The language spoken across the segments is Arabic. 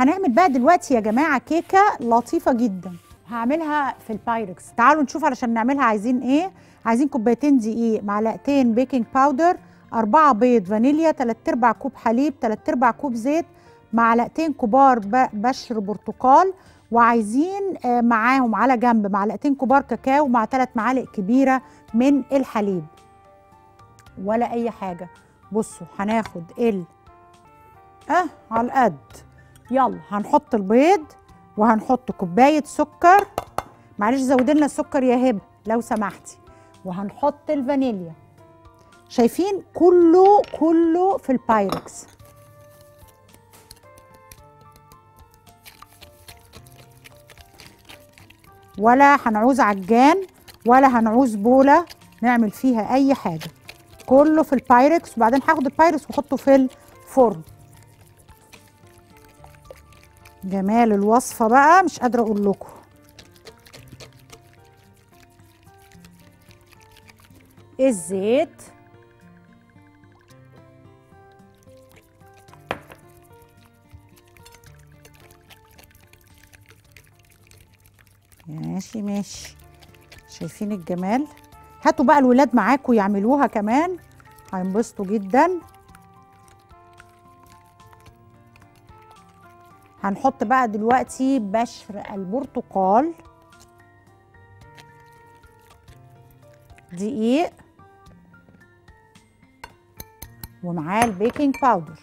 هنعمل بقى دلوقتي يا جماعة كيكة لطيفة جدا. هعملها في البايركس. تعالوا نشوف علشان نعملها عايزين إيه. عايزين كوبايتين دقيق معلقتين baking powder أربعة بيض فانيليا تلات أرباع كوب حليب تلات أرباع كوب زيت معلقتين كبار بشر برتقال وعايزين آه، معاهم على جنب معلقتين كبار كاكاو مع ثلاث معالق كبيرة من الحليب. ولا أي حاجة. بصوا هناخد ال آه على القد. يلا هنحط البيض وهنحط كوباية سكر. معلش زودي لنا السكر يا هبة لو سمحتي. وهنحط الفانيليا. شايفين؟ كله كله في البايركس. ولا هنعوز عجان ولا هنعوز بولة نعمل فيها أي حاجة. كله في البايركس. وبعدين هاخد البايركس واحطه في الفرن. جمال الوصفة بقى مش قادرة أقول لكم. الزيت. ماشي ماشي. شايفين الجمال؟ هاتوا بقى الولاد معاكم يعملوها كمان. هينبسطوا جدا. هنحط بقى دلوقتي بشر البرتقال. دقيق. ومعاه ال baking powder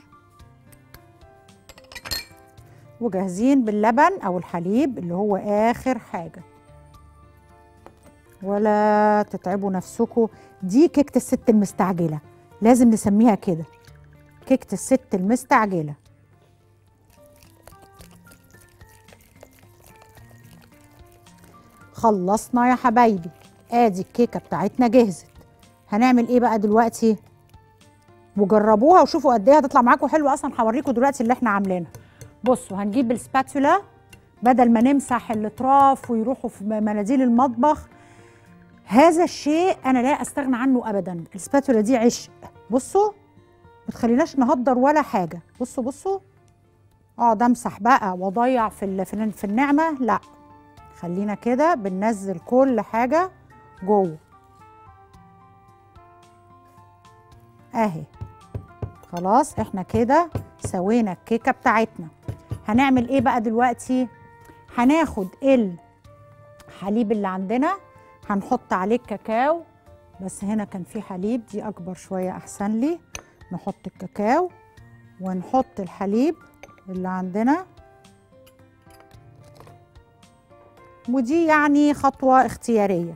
وجاهزين باللبن أو الحليب اللي هو آخر حاجة. ولا تتعبوا نفسكم دي كيكة الست المستعجلة. لازم نسميها كده. كيكة الست المستعجلة. خلصنا يا حبايبي. ادي الكيكة بتاعتنا جهزت. هنعمل إيه بقى دلوقتي؟ وجربوها وشوفوا قد إيه هتطلع معاكم حلوة أصلا. هوريكم دلوقتي اللي إحنا عاملينها. بصوا هنجيب السباتولا بدل ما نمسح الاطراف ويروحوا في مناديل المطبخ. هذا الشيء أنا لا استغنى عنه ابدا. السباتولا دي عشق. بصوا ما تخليناش نهدر ولا حاجة. بصوا بصوا. اقعد امسح بقى واضيع في في النعمة. لا. خلينا كده بننزل كل حاجة جوه. أهي. خلاص إحنا كده سوينا الكيكة بتاعتنا. هنعمل إيه بقى دلوقتي؟ هناخد الحليب اللي عندنا هنحط عليه الكاكاو. بس هنا كان في حليب دي أكبر شوية أحسن لي. نحط الكاكاو ونحط الحليب اللي عندنا. ودي يعني خطوة اختيارية.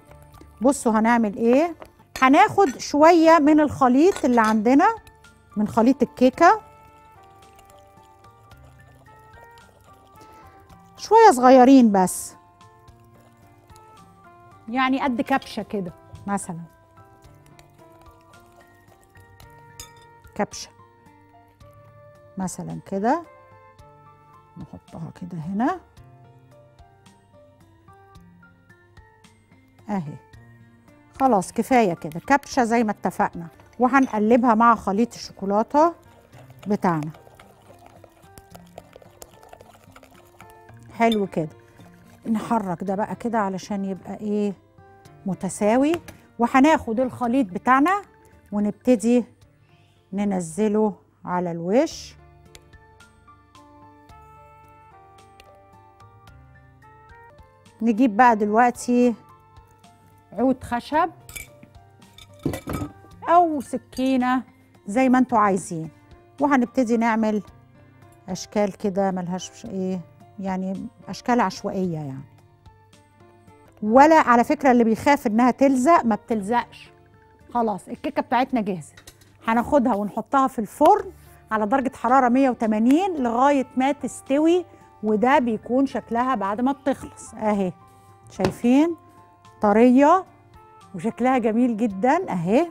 بصوا هنعمل إيه؟ هناخد شوية من الخليط اللي عندنا من خليط الكيكة. شوية صغيرين بس. يعني قد كبشة كده مثلا. كبشة. مثلا كده. نحطها كده هنا. أهي. خلاص كفاية كده. كبشة زي ما اتفقنا. وهنقلبها مع خليط الشوكولاتة بتاعنا. حلو كده. نحرك ده بقى كده علشان يبقى إيه؟ متساوي. وهناخد الخليط بتاعنا ونبتدي ننزله على الوش. نجيب بقى دلوقتي عود خشب أو سكينة زي ما أنتوا عايزين. وهنبتدي نعمل أشكال كده ملهاش إيه يعني أشكال عشوائية يعني. ولا على فكرة اللي بيخاف إنها تلزق ما بتلزقش. خلاص الكيكة بتاعتنا جاهزة. هناخدها ونحطها في الفرن على درجة حرارة 180 لغاية ما تستوي وده بيكون شكلها بعد ما بتخلص. أهي. شايفين؟ طرية وشكلها جميل جدا أهي.